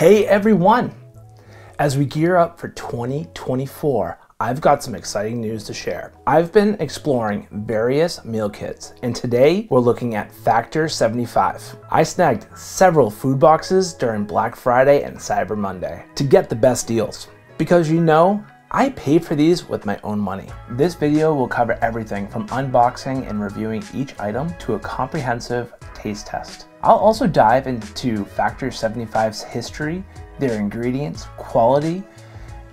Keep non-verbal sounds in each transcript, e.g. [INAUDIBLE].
Hey everyone! As we gear up for 2024, I've got some exciting news to share. I've been exploring various meal kits, and today we're looking at Factor 75. I snagged several food boxes during Black Friday and Cyber Monday to get the best deals. Because you know, I paid for these with my own money. This video will cover everything from unboxing and reviewing each item to a comprehensive taste test. I'll also dive into Factor 75's history, their ingredients, quality,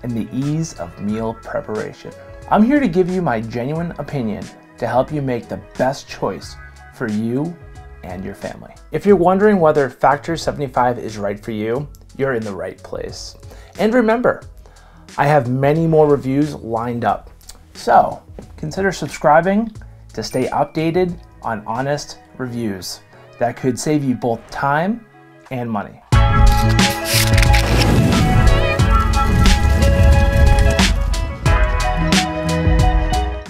and the ease of meal preparation. I'm here to give you my genuine opinion to help you make the best choice for you and your family. If you're wondering whether Factor 75 is right for you, you're in the right place. And remember, I have many more reviews lined up. So consider subscribing to stay updated on honest reviews that could save you both time and money.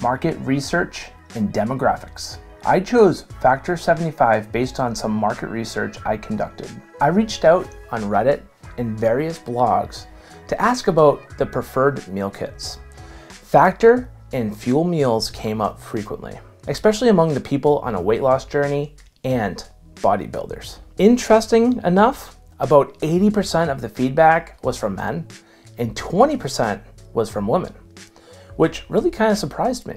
Market research and demographics. I chose Factor 75 based on some market research I conducted. I reached out on Reddit and various blogs to ask about the preferred meal kits. Factor and fuel meals came up frequently, especially among the people on a weight loss journey and bodybuilders. Interesting enough, about 80% of the feedback was from men and 20% was from women, which really kind of surprised me.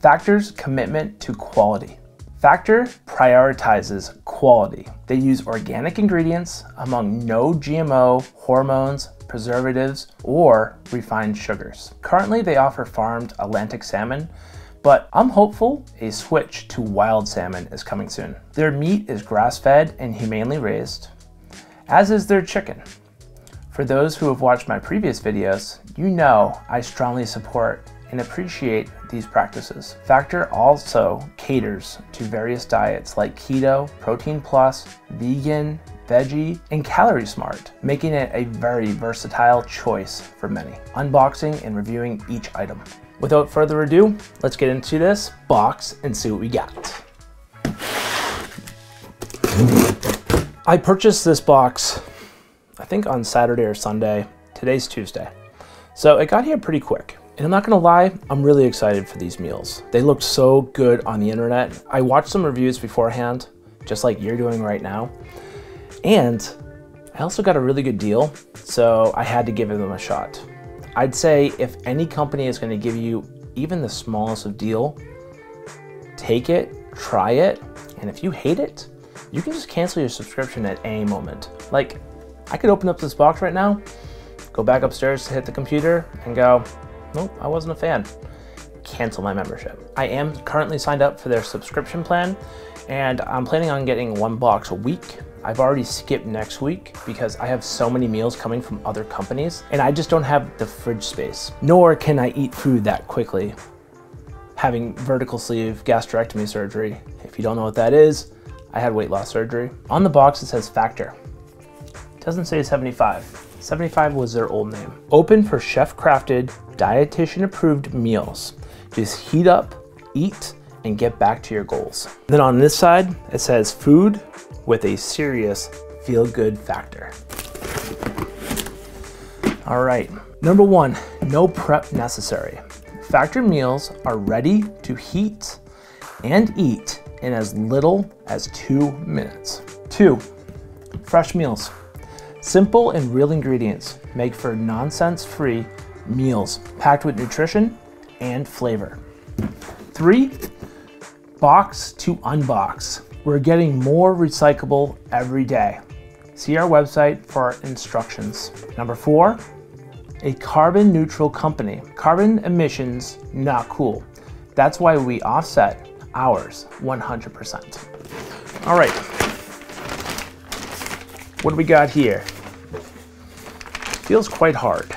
Factor's commitment to quality. Factor prioritizes quality. They use organic ingredients among no GMO, hormones, preservatives, or refined sugars. Currently, they offer farmed Atlantic salmon, but I'm hopeful a switch to wild salmon is coming soon. Their meat is grass-fed and humanely raised, as is their chicken. For those who have watched my previous videos, you know I strongly support and appreciate these practices. Factor also caters to various diets like keto, protein plus, vegan, veggie, and calorie smart, making it a very versatile choice for many. Unboxing and reviewing each item. Without further ado, let's get into this box and see what we got. I purchased this box, I think on Saturday or Sunday. Today's Tuesday. So it got here pretty quick. And I'm not gonna lie, I'm really excited for these meals. They looked so good on the internet. I watched some reviews beforehand, just like you're doing right now. And I also got a really good deal, so I had to give them a shot. I'd say if any company is gonna give you even the smallest of deal, take it, try it, and if you hate it, you can just cancel your subscription at any moment. Like, I could open up this box right now, go back upstairs to hit the computer, and go, nope, I wasn't a fan. Cancel my membership. I am currently signed up for their subscription plan, and I'm planning on getting one box a week. I've already skipped next week because I have so many meals coming from other companies and I just don't have the fridge space. Nor can I eat food that quickly. Having vertical sleeve gastrectomy surgery, if you don't know what that is, I had weight loss surgery. On the box it says Factor. It doesn't say 75. 75 was their old name. Open for chef crafted, dietitian approved meals. Just heat up, eat, and get back to your goals. Then on this side, it says food with a serious feel good factor. All right, number one, no prep necessary. Factor meals are ready to heat and eat in as little as two minutes. Two, fresh meals. Simple and real ingredients make for nonsense-free meals packed with nutrition and flavor. Three, box to unbox. We're getting more recyclable every day. See our website for instructions. Number four, a carbon neutral company. Carbon emissions, not cool. That's why we offset ours 100%. All right, what do we got here? Feels quite hard.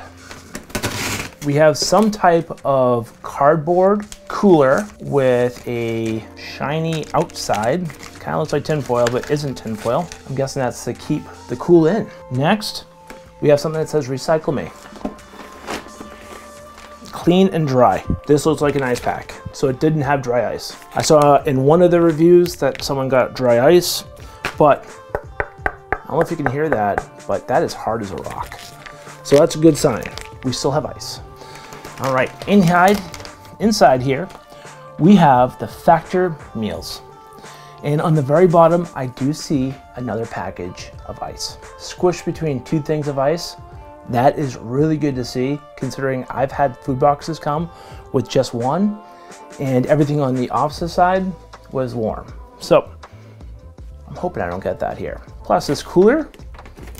We have some type of cardboard cooler with a shiny outside. Kind of looks like tinfoil, but isn't tinfoil. I'm guessing that's to keep the cool in. Next, we have something that says recycle me. Clean and dry. This looks like an ice pack, so it didn't have dry ice. I saw in one of the reviews that someone got dry ice, but I don't know if you can hear that, but that is hard as a rock. So that's a good sign. We still have ice. All right, inside, inside here, we have the Factor meals. And on the very bottom, I do see another package of ice. Squished between two things of ice, that is really good to see considering I've had food boxes come with just one and everything on the opposite side was warm. So I'm hoping I don't get that here. Plus this cooler,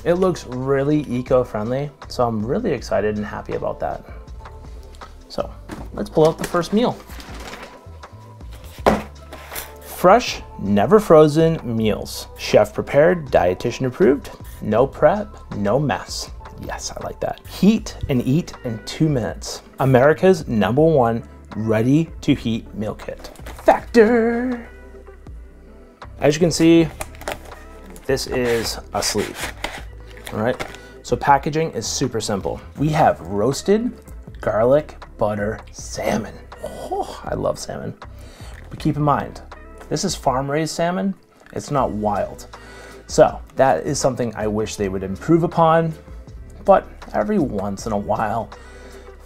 it looks really eco-friendly. So I'm really excited and happy about that. So let's pull out the first meal. Fresh, never frozen meals. Chef prepared, dietitian approved. No prep, no mess. Yes, I like that. Heat and eat in two minutes. America's number one ready to heat meal kit. Factor. As you can see, this is a sleeve. All right, so packaging is super simple. We have roasted garlic butter salmon. Oh, I love salmon. But keep in mind, this is farm raised salmon. It's not wild. So that is something I wish they would improve upon. But every once in a while,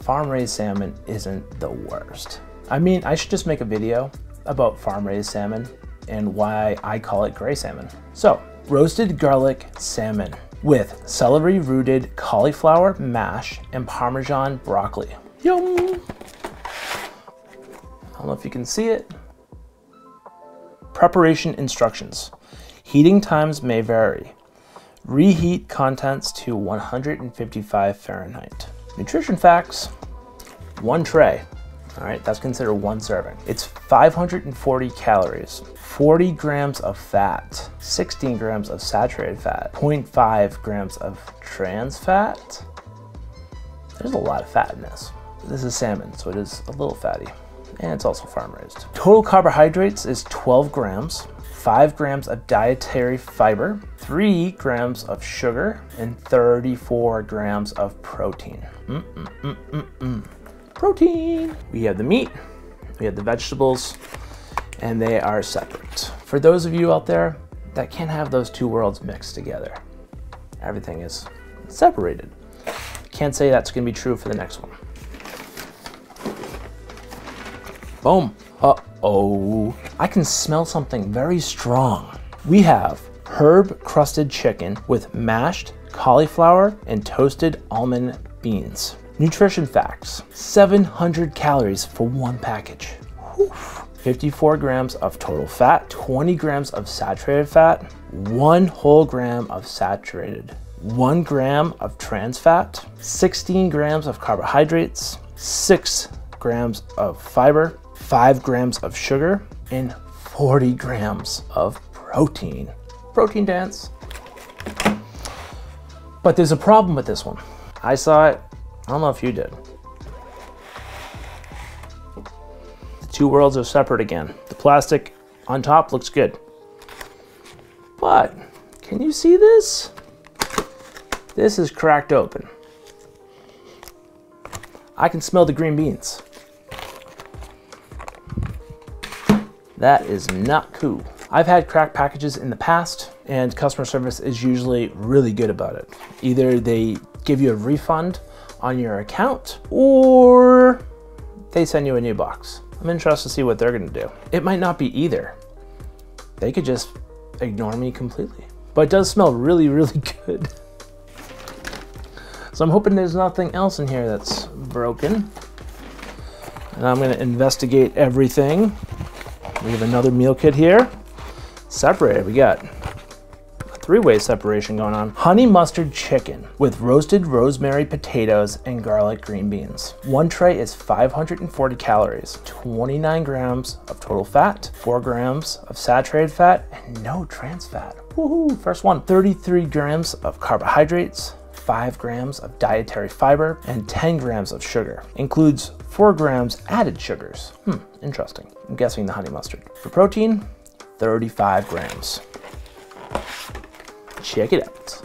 farm raised salmon isn't the worst. I mean, I should just make a video about farm raised salmon and why I call it gray salmon. So roasted garlic salmon with celery rooted cauliflower mash and Parmesan broccoli. Yum! I don't know if you can see it, Preparation instructions. Heating times may vary. Reheat contents to 155 Fahrenheit. Nutrition facts, one tray. All right, that's considered one serving. It's 540 calories, 40 grams of fat, 16 grams of saturated fat, 0.5 grams of trans fat. There's a lot of fat in this. This is salmon, so it is a little fatty and it's also farm raised. Total carbohydrates is 12 grams, 5 grams of dietary fiber, 3 grams of sugar, and 34 grams of protein. Mm -mm -mm protein! We have the meat, we have the vegetables, and they are separate. For those of you out there that can't have those two worlds mixed together, everything is separated. Can't say that's gonna be true for the next one. Boom. Uh-oh. I can smell something very strong. We have herb crusted chicken with mashed cauliflower and toasted almond beans. Nutrition facts, 700 calories for one package. Whew. 54 grams of total fat, 20 grams of saturated fat, one whole gram of saturated, one gram of trans fat, 16 grams of carbohydrates, six grams of fiber, 5 grams of sugar, and 40 grams of protein. Protein dance. But there's a problem with this one. I saw it, I don't know if you did. The two worlds are separate again. The plastic on top looks good. But, can you see this? This is cracked open. I can smell the green beans. That is not cool. I've had cracked packages in the past and customer service is usually really good about it. Either they give you a refund on your account or they send you a new box. I'm interested to see what they're gonna do. It might not be either. They could just ignore me completely. But it does smell really, really [LAUGHS] good. So I'm hoping there's nothing else in here that's broken. And I'm gonna investigate everything. We have another meal kit here. Separated, we got three-way separation going on. Honey mustard chicken with roasted rosemary potatoes and garlic green beans. One tray is 540 calories, 29 grams of total fat, 4 grams of saturated fat, and no trans fat. Woohoo! First one, 33 grams of carbohydrates, 5 grams of dietary fiber, and 10 grams of sugar. Includes 4 grams added sugars. Hmm, interesting. I'm guessing the honey mustard. For protein, 35 grams. Check it out.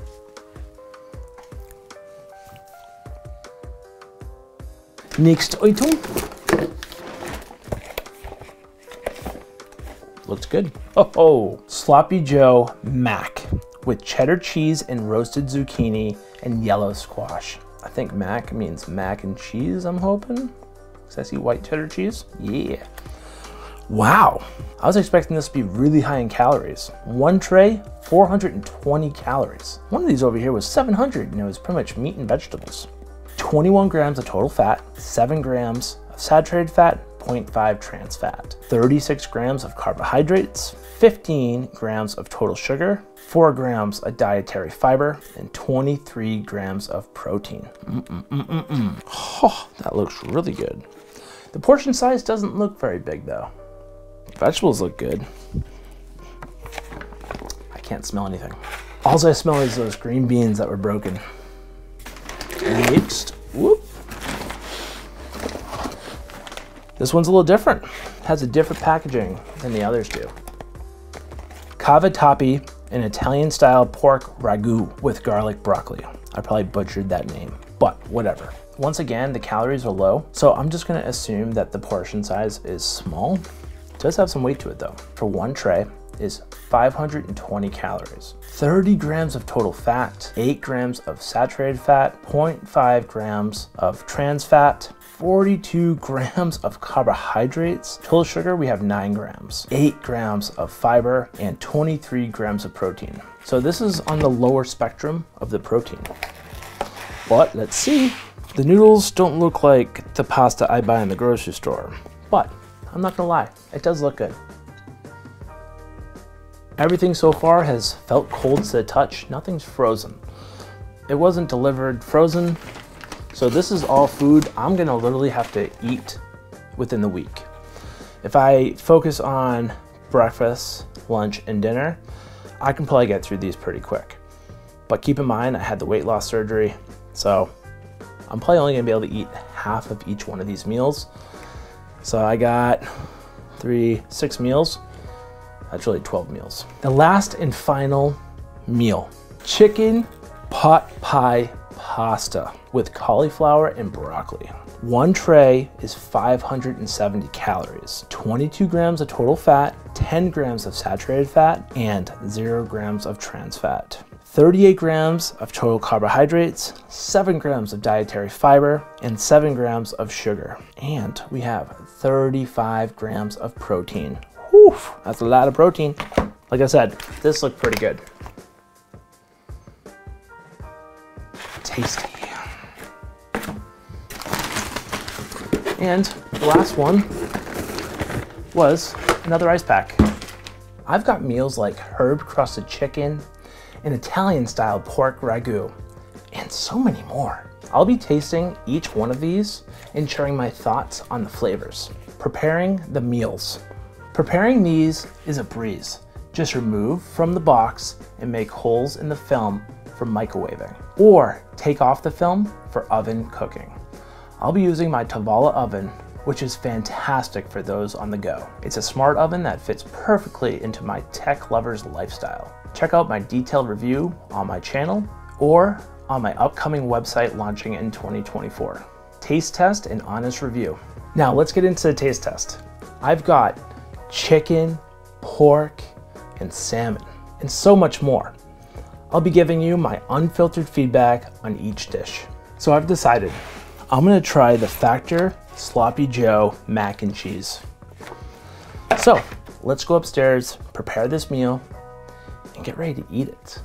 Next item. Looks good. Oh, oh, Sloppy Joe Mac with cheddar cheese and roasted zucchini and yellow squash. I think mac means mac and cheese, I'm hoping. See white cheddar cheese. Yeah. Wow, I was expecting this to be really high in calories. One tray, 420 calories. One of these over here was 700 and it was pretty much meat and vegetables. 21 grams of total fat, 7 grams of saturated fat, 0.5 trans fat, 36 grams of carbohydrates, 15 grams of total sugar, 4 grams of dietary fiber, and 23 grams of protein. Mm -mm -mm oh, that looks really good. The portion size doesn't look very big though. Vegetables look good. I can't smell anything. All I smell is those green beans that were broken. Next, whoop. This one's a little different. It Has a different packaging than the others do. Cavatappi, an Italian style pork ragu with garlic broccoli. I probably butchered that name, but whatever. Once again, the calories are low, so I'm just gonna assume that the portion size is small it does have some weight to it though. For one tray is 520 calories, 30 grams of total fat, 8 grams of saturated fat, 0.5 grams of trans fat, 42 grams of carbohydrates. Total sugar, we have 9 grams, 8 grams of fiber, and 23 grams of protein. So this is on the lower spectrum of the protein. But let's see. The noodles don't look like the pasta I buy in the grocery store, but I'm not gonna lie, it does look good. Everything so far has felt cold to the touch, nothing's frozen. It wasn't delivered frozen, so this is all food I'm gonna literally have to eat within the week. If I focus on breakfast, lunch, and dinner, I can probably get through these pretty quick. But keep in mind, I had the weight loss surgery, so I'm probably only gonna be able to eat half of each one of these meals. So I got three, six meals. That's really 12 meals. The last and final meal, chicken pot pie pasta with cauliflower and broccoli. One tray is 570 calories, 22 grams of total fat, 10 grams of saturated fat, and zero grams of trans fat. 38 grams of total carbohydrates, 7 grams of dietary fiber, and 7 grams of sugar. And we have 35 grams of protein. Whew, that's a lot of protein. Like I said, this looked pretty good. Tasty. And the last one was another ice pack. I've got meals like herb crusted chicken, an Italian style pork ragu, and so many more. I'll be tasting each one of these and sharing my thoughts on the flavors. Preparing the meals. Preparing these is a breeze. Just remove from the box and make holes in the film for microwaving, or take off the film for oven cooking. I'll be using my Tovala oven, which is fantastic for those on the go. It's a smart oven that fits perfectly into my tech lover's lifestyle. Check out my detailed review on my channel or on my upcoming website launching in 2024. Taste test and honest review. Now let's get into the taste test. I've got chicken, pork, and salmon, and so much more. I'll be giving you my unfiltered feedback on each dish. So I've decided I'm gonna try the Factor Sloppy Joe mac and cheese. So let's go upstairs, prepare this meal, and get ready to eat it.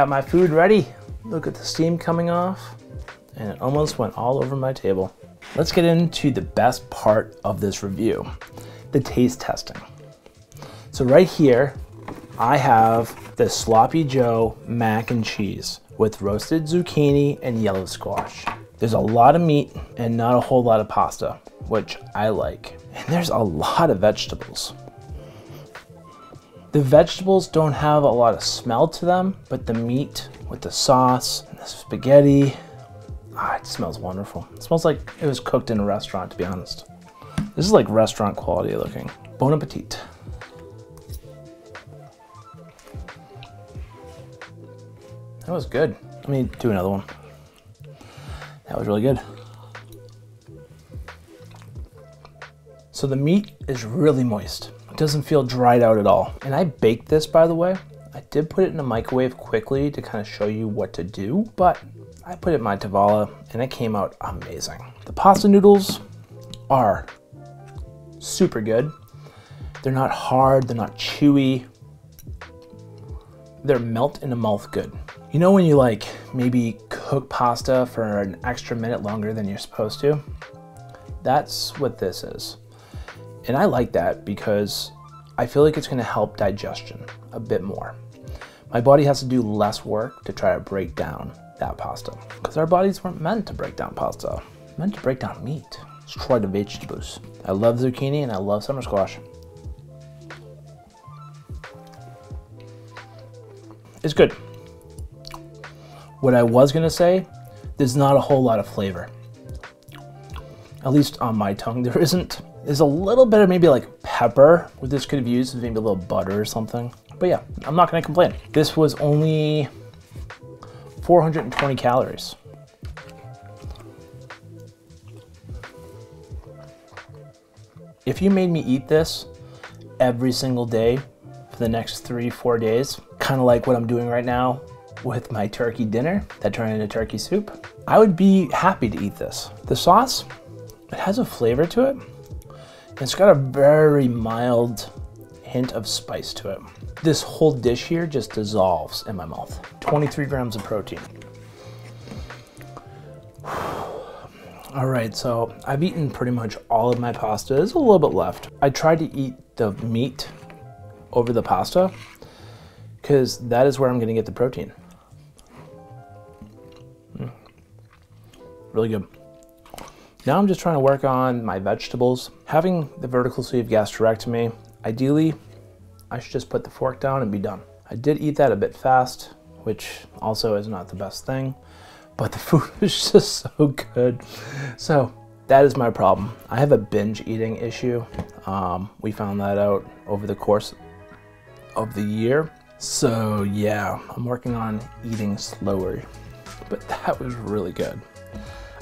Got my food ready. Look at the steam coming off and it almost went all over my table. Let's get into the best part of this review, the taste testing. So right here, I have the Sloppy Joe mac and cheese with roasted zucchini and yellow squash. There's a lot of meat and not a whole lot of pasta, which I like. And there's a lot of vegetables. The vegetables don't have a lot of smell to them, but the meat with the sauce and the spaghetti. Ah, it smells wonderful. It smells like it was cooked in a restaurant, to be honest. This is like restaurant quality looking. Bon appetit. That was good. Let me do another one. That was really good. So the meat is really moist. Doesn't feel dried out at all. And I baked this, by the way. I did put it in the microwave quickly to kind of show you what to do, but I put it in my Tovala and it came out amazing. The pasta noodles are super good. They're not hard, they're not chewy. They're melt in the mouth good. You know when you like maybe cook pasta for an extra minute longer than you're supposed to? That's what this is. And I like that because I feel like it's gonna help digestion a bit more. My body has to do less work to try to break down that pasta because our bodies weren't meant to break down pasta, meant to break down meat. Let's try the vegetables. I love zucchini and I love summer squash. It's good. What I was gonna say, there's not a whole lot of flavor. At least on my tongue, [LAUGHS] there isn't. There's a little bit of maybe like pepper, what this could have used, maybe a little butter or something. But yeah, I'm not gonna complain. This was only 420 calories. If you made me eat this every single day for the next three, four days, kind of like what I'm doing right now with my turkey dinner that turned into turkey soup, I would be happy to eat this. The sauce, it has a flavor to it. It's got a very mild hint of spice to it. This whole dish here just dissolves in my mouth. 23 grams of protein. [SIGHS] All right, so I've eaten pretty much all of my pasta. There's a little bit left. I tried to eat the meat over the pasta because that is where I'm gonna get the protein. Mm. Really good. Now I'm just trying to work on my vegetables. Having the vertical sleeve gastrectomy, ideally, I should just put the fork down and be done. I did eat that a bit fast, which also is not the best thing, but the [LAUGHS] food is just so good. So that is my problem. I have a binge eating issue. Um, we found that out over the course of the year. So yeah, I'm working on eating slower, but [LAUGHS] that was really good.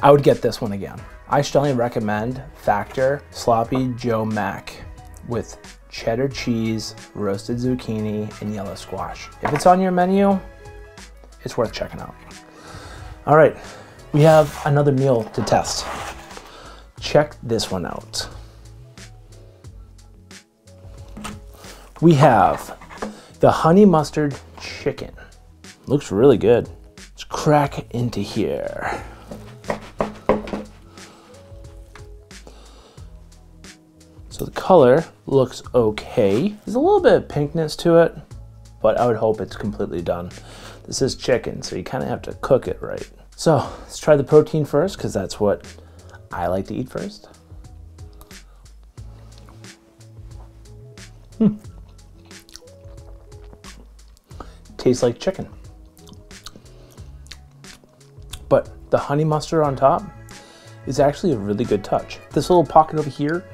I would get this one again. I strongly recommend Factor Sloppy Joe Mac with cheddar cheese, roasted zucchini, and yellow squash. If it's on your menu, it's worth checking out. All right, we have another meal to test. Check this one out. We have the honey mustard chicken. Looks really good. Let's crack into here. So the color looks okay. There's a little bit of pinkness to it, but I would hope it's completely done. This is chicken, so you kind of have to cook it right. So let's try the protein first, because that's what I like to eat first. Hmm. Tastes like chicken. But the honey mustard on top is actually a really good touch. This little pocket over here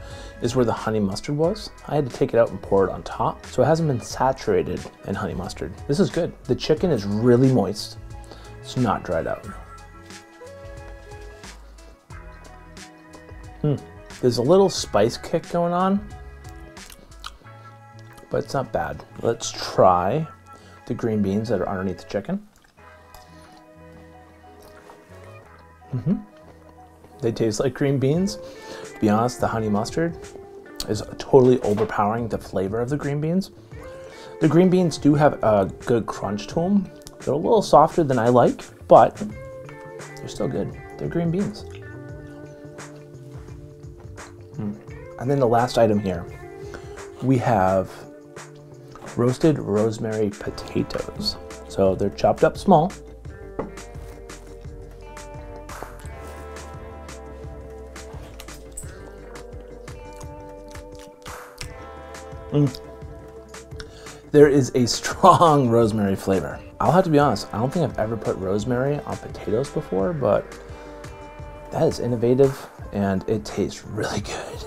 is where the honey mustard was. I had to take it out and pour it on top, so it hasn't been saturated in honey mustard. This is good. The chicken is really moist. It's not dried out. Hmm. There's a little spice kick going on, but it's not bad. Let's try the green beans that are underneath the chicken. Mm -hmm. They taste like green beans. Be honest, the honey mustard is totally overpowering the flavor of the green beans. The green beans do have a good crunch to them. They're a little softer than I like, but they're still good. They're green beans. Mm. And then the last item here, we have roasted rosemary potatoes. So they're chopped up small. Mm. There is a strong [LAUGHS] rosemary flavor. I'll have to be honest, I don't think I've ever put rosemary on potatoes before, but that is innovative and it tastes really good. [LAUGHS]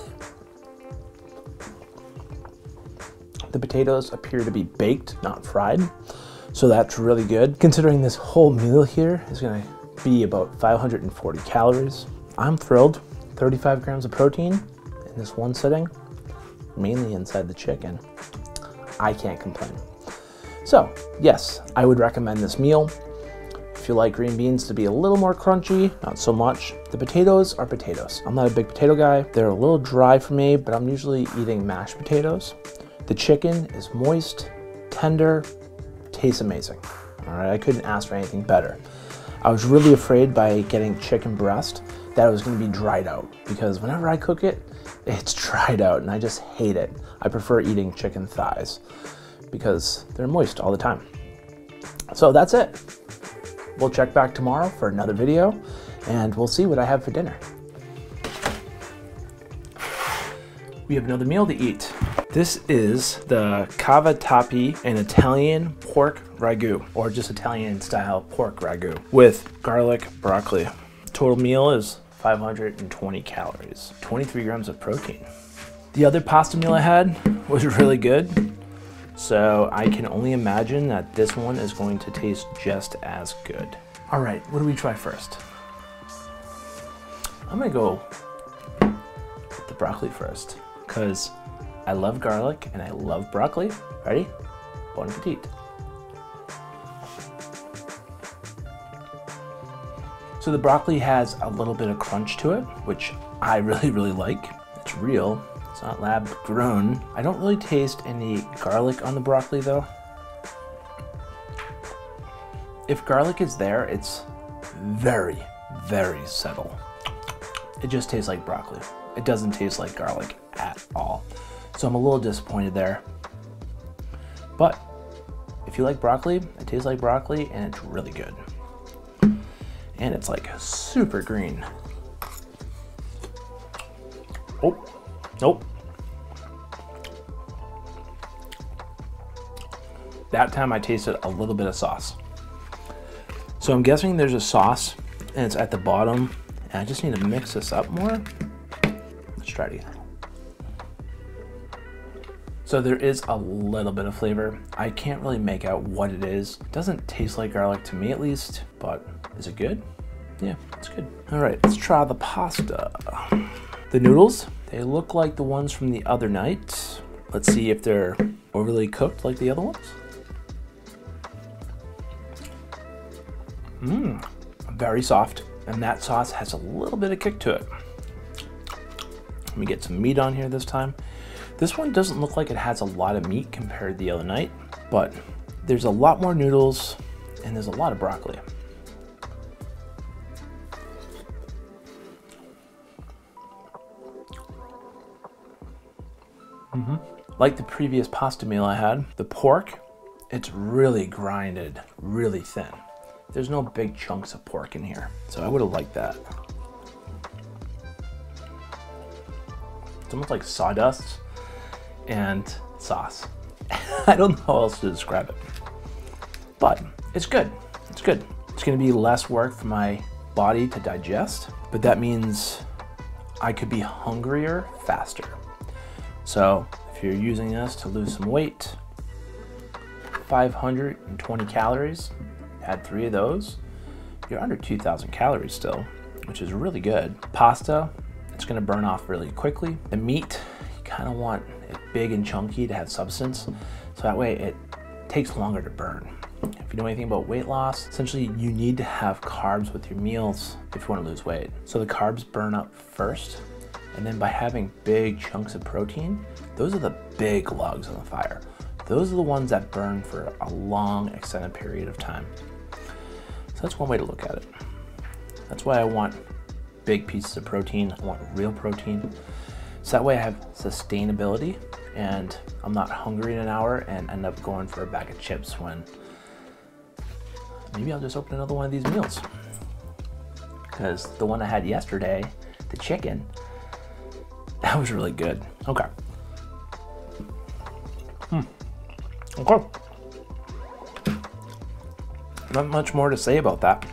The potatoes appear to be baked, not fried, so that's really good. Considering this whole meal here is gonna be about 540 calories, I'm thrilled. 35 grams of protein in this one sitting, mainly inside the chicken. I can't complain. So, yes, I would recommend this meal. If you like green beans to be a little more crunchy, not so much. The potatoes are potatoes. I'm not a big potato guy. They're a little dry for me, but I'm usually eating mashed potatoes. The chicken is moist, tender, tastes amazing. All right, I couldn't ask for anything better. I was really afraid by getting chicken breast that it was gonna be dried out because whenever I cook it, it's dried out and I just hate it. I prefer eating chicken thighs because they're moist all the time. So that's it. We'll check back tomorrow for another video and we'll see what I have for dinner. We have another meal to eat. This is the cavatappi, an Italian pork ragu, or just Italian style pork ragu with garlic broccoli. Total meal is 520 calories, 23 grams of protein. The other pasta meal I had was really good, so I can only imagine that this one is going to taste just as good. All right, what do we try first? I'm gonna go with the broccoli first, because I love garlic and I love broccoli. Ready? Bon appetit. So the broccoli has a little bit of crunch to it, which I really, really like. It's real, it's not lab grown. I don't really taste any garlic on the broccoli though. If garlic is there, it's very, very subtle. It just tastes like broccoli. It doesn't taste like garlic at all. So I'm a little disappointed there. But if you like broccoli, it tastes like broccoli and it's really good and it's like super green. Oh, nope. That time I tasted a little bit of sauce. So I'm guessing there's a sauce and it's at the bottom and I just need to mix this up more. Let's try it again. So there is a little bit of flavor. I can't really make out what it is. It doesn't taste like garlic to me at least, but is it good? Yeah, it's good. All right, let's try the pasta. The noodles, they look like the ones from the other night. Let's see if they're overly cooked like the other ones. Mmm, very soft. And that sauce has a little bit of kick to it. Let me get some meat on here this time. This one doesn't look like it has a lot of meat compared to the other night, but there's a lot more noodles and there's a lot of broccoli. Mm -hmm. Like the previous pasta meal I had, the pork, it's really grinded, really thin. There's no big chunks of pork in here, so I would have liked that. It's almost like sawdust and sauce. [LAUGHS] I don't know how else to describe it. But it's good. It's good. It's gonna be less work for my body to digest, but that means I could be hungrier faster. So if you're using this to lose some weight, 520 calories, add three of those, you're under 2,000 calories still, which is really good. Pasta, it's gonna burn off really quickly. The meat, you kinda want it big and chunky to have substance, so that way it takes longer to burn. If you know anything about weight loss, essentially you need to have carbs with your meals if you wanna lose weight. So the carbs burn up first, and then by having big chunks of protein, those are the big logs on the fire. Those are the ones that burn for a long extended period of time. So that's one way to look at it. That's why I want big pieces of protein. I want real protein. So that way I have sustainability and I'm not hungry in an hour and end up going for a bag of chips when maybe I'll just open another one of these meals. Because the one I had yesterday, the chicken, that was really good. Okay. Hmm. Okay. Not much more to say about that,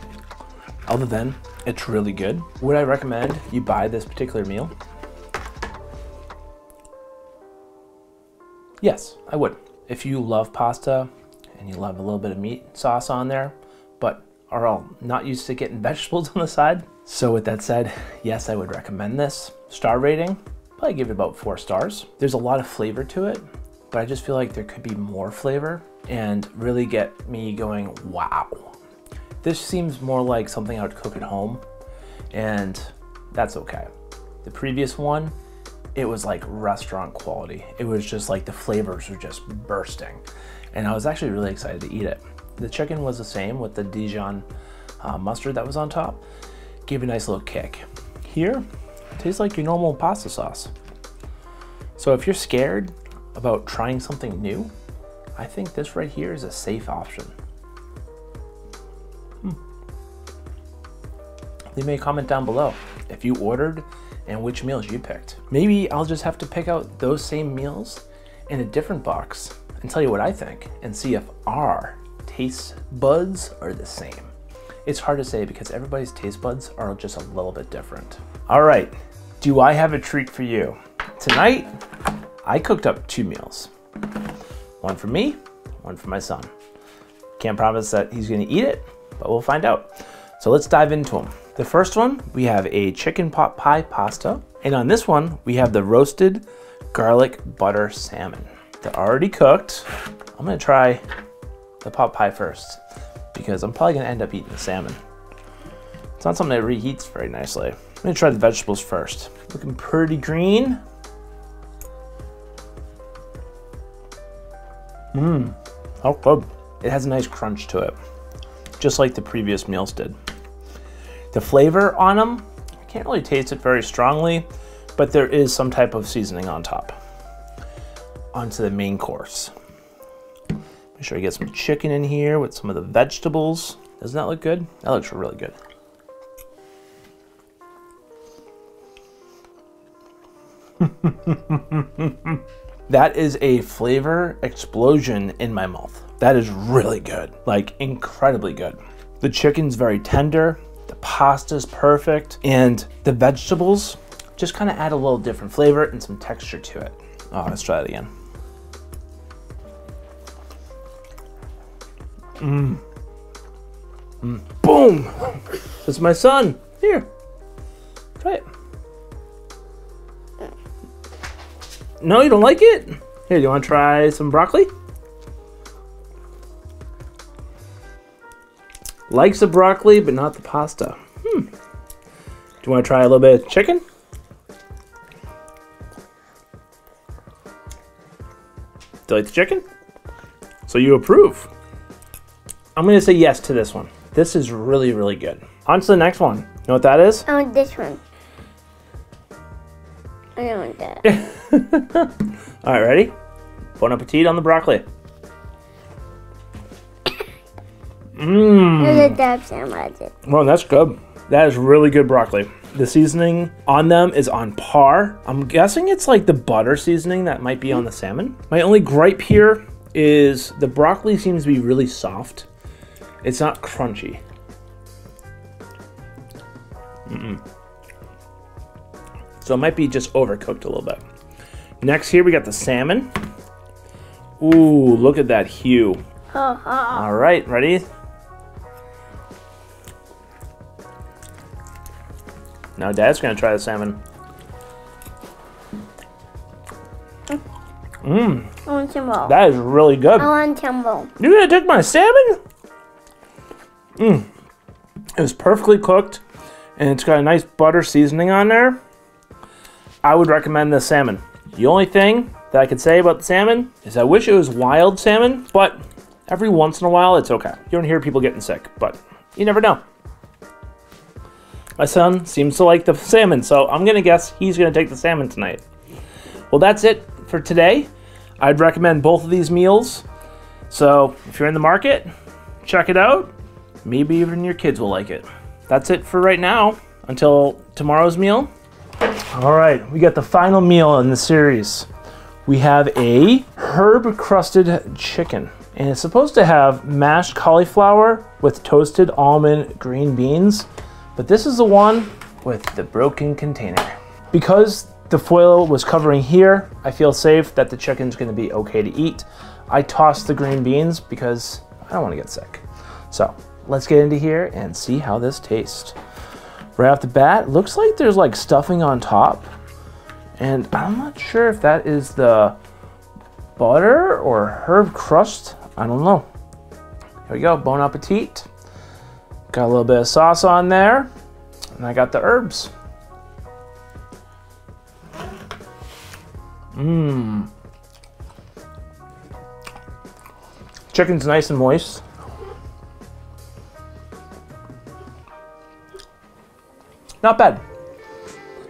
other than it's really good. Would I recommend you buy this particular meal? Yes, I would. If you love pasta and you love a little bit of meat sauce on there, but are all not used to getting [LAUGHS] vegetables on the side. So with that said, yes, I would recommend this. Star rating, probably give it about four stars. There's a lot of flavor to it, but I just feel like there could be more flavor and really get me going, wow. This seems more like something I would cook at home and that's okay. The previous one, it was like restaurant quality. It was just like the flavors were just bursting. And I was actually really excited to eat it. The chicken was the same with the Dijon uh, mustard that was on top. Gave a nice little kick. Here, tastes like your normal pasta sauce. So if you're scared about trying something new, I think this right here is a safe option. Hmm. Leave me a comment down below if you ordered and which meals you picked. Maybe I'll just have to pick out those same meals in a different box and tell you what I think and see if our taste buds are the same. It's hard to say because everybody's taste buds are just a little bit different. All right, do I have a treat for you? Tonight, I cooked up two meals. One for me, one for my son. Can't promise that he's gonna eat it, but we'll find out. So let's dive into them. The first one, we have a chicken pot pie pasta. And on this one, we have the roasted garlic butter salmon. They're already cooked. I'm gonna try the pot pie first because I'm probably gonna end up eating the salmon. It's not something that reheats very nicely. Gonna try the vegetables first. Looking pretty green. Mmm, how good. It has a nice crunch to it, just like the previous meals did. The flavor on them, I can't really taste it very strongly, but there is some type of seasoning on top. Onto the main course. Make sure I get some chicken in here with some of the vegetables. Doesn't that look good? That looks really good. [LAUGHS] that is a flavor explosion in my mouth. That is really good, like incredibly good. The chicken's very tender. The pasta's perfect. And the vegetables just kind of add a little different flavor and some texture to it. Oh, let's try it again. Mmm. Mm. Boom! [LAUGHS] That's my son. Here. Try it. No, you don't like it? Here, you want to try some broccoli? Likes the broccoli, but not the pasta. Hmm. Do you want to try a little bit of chicken? Do you like the chicken? So you approve. I'm going to say yes to this one. This is really, really good. On to the next one. You know what that is? I want this one. I don't want that. [LAUGHS] [LAUGHS] All right, ready? Bon appetit on the broccoli. Mmm. Well, that's good. That is really good broccoli. The seasoning on them is on par. I'm guessing it's like the butter seasoning that might be on the salmon. My only gripe here is the broccoli seems to be really soft. It's not crunchy. Mm -mm. So it might be just overcooked a little bit. Next here we got the salmon. Ooh, look at that hue. [LAUGHS] All right, ready? Now Dad's gonna try the salmon. Mmm. I want. That is really good. I want Timbo. You're gonna take my salmon? Mmm. It was perfectly cooked, and it's got a nice butter seasoning on there. I would recommend this salmon. The only thing that I could say about the salmon is I wish it was wild salmon, but every once in a while it's okay. You don't hear people getting sick, but you never know. My son seems to like the salmon, so I'm gonna guess he's gonna take the salmon tonight. Well, that's it for today. I'd recommend both of these meals. So if you're in the market, check it out. Maybe even your kids will like it. That's it for right now. Until tomorrow's meal. All right, we got the final meal in the series. We have a herb crusted chicken and it's supposed to have mashed cauliflower with toasted almond green beans, but this is the one with the broken container. Because the foil was covering here, I feel safe that the chicken's gonna be okay to eat. I tossed the green beans because I don't wanna get sick. So let's get into here and see how this tastes. Right off the bat, looks like there's like stuffing on top. And I'm not sure if that is the butter or herb crust. I don't know. Here we go, bon appetit. Got a little bit of sauce on there. And I got the herbs. Mmm. Chicken's nice and moist. Not bad.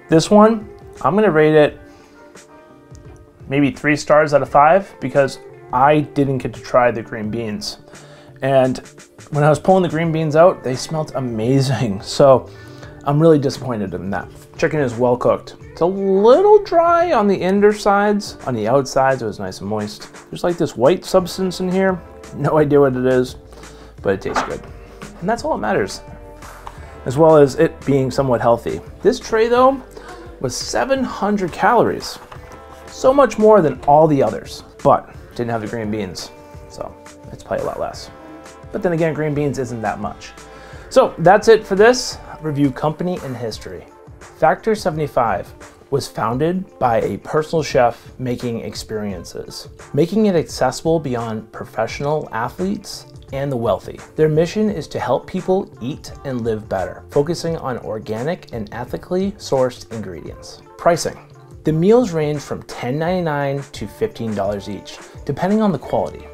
This one, I'm gonna rate it maybe three stars out of five because I didn't get to try the green beans. And when I was pulling the green beans out, they smelled amazing. [LAUGHS] So I'm really disappointed in that. Chicken is well cooked. It's a little dry on the undersides. On the outsides, it was nice and moist. There's like this white substance in here. No [LAUGHS] idea what it is, but it tastes good. And that's all that matters, as well as it being somewhat healthy. This tray though was 700 calories. So much more than all the others, but didn't have the green beans. So it's probably a lot less. But then again, green beans isn't that much. So that's it for this review company and history. Factor 75 was founded by a personal chef making experiences, making it accessible beyond professional athletes and the wealthy. Their mission is to help people eat and live better, focusing on organic and ethically sourced ingredients. Pricing. The meals range from $10.99 to $15 each, depending on the quality.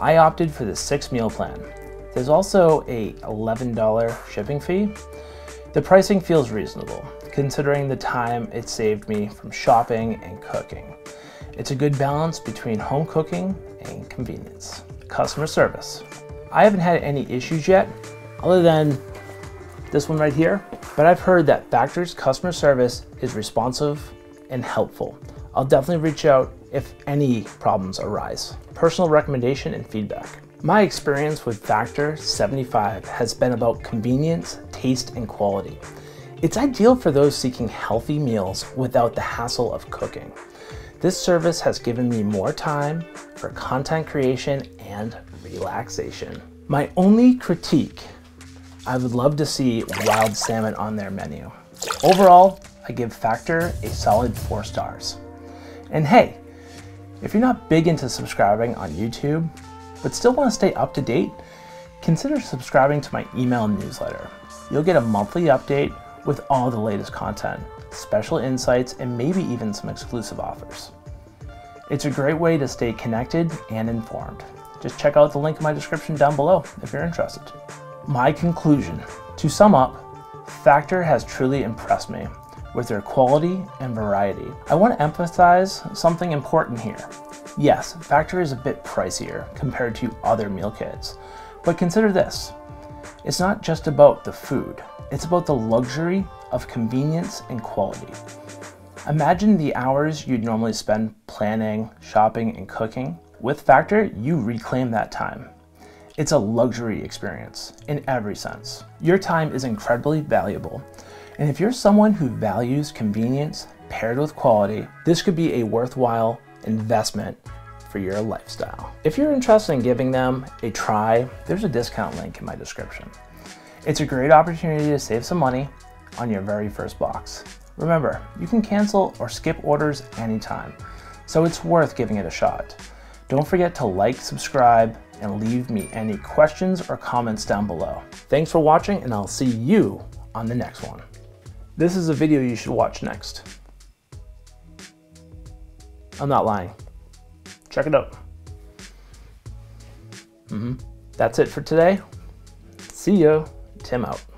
I opted for the six meal plan. There's also a $11 shipping fee. The pricing feels reasonable, considering the time it saved me from shopping and cooking. It's a good balance between home cooking and convenience. Customer service. I haven't had any issues yet, other than this one right here, but I've heard that Factor's customer service is responsive and helpful. I'll definitely reach out if any problems arise. Personal recommendation and feedback. My experience with Factor 75 has been about convenience, taste, and quality. It's ideal for those seeking healthy meals without the hassle of cooking. This service has given me more time for content creation and relaxation. My only critique, I would love to see wild salmon on their menu. Overall, I give Factor a solid four stars. And hey, if you're not big into subscribing on YouTube, but still want to stay up to date, consider subscribing to my email newsletter. You'll get a monthly update with all the latest content, special insights, and maybe even some exclusive offers. It's a great way to stay connected and informed. Just check out the link in my description down below if you're interested. My conclusion to sum up, Factor has truly impressed me with their quality and variety. I want to emphasize something important here. Yes, Factor is a bit pricier compared to other meal kits, but consider this. It's not just about the food, it's about the luxury of convenience and quality. Imagine the hours you'd normally spend planning, shopping, and cooking. With Factor, you reclaim that time. It's a luxury experience in every sense. Your time is incredibly valuable, and if you're someone who values convenience paired with quality, this could be a worthwhile investment for your lifestyle. If you're interested in giving them a try, there's a discount link in my description. It's a great opportunity to save some money on your very first box. Remember, you can cancel or skip orders anytime, so it's worth giving it a shot. Don't forget to like, subscribe, and leave me any questions or comments down below. Thanks for watching, and I'll see you on the next one. This is a video you should watch next. I'm not lying. Check it out. Mm -hmm. That's it for today. See ya. Tim out.